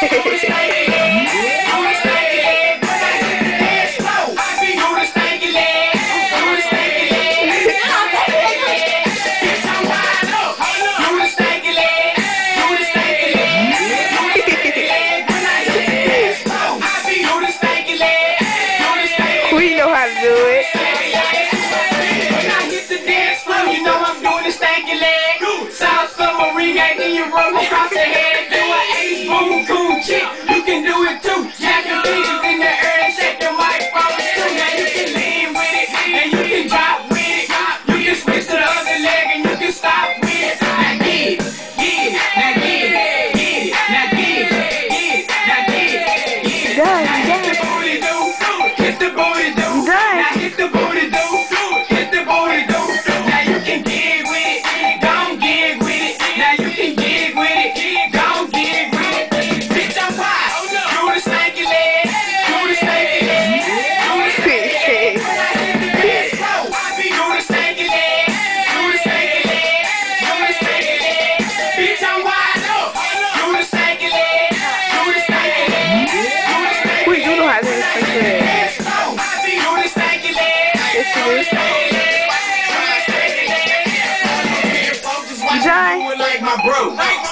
we know how to do it. When I hit the dance floor, you know I'm doing the stanky leg. South across the head. My bro.